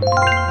Música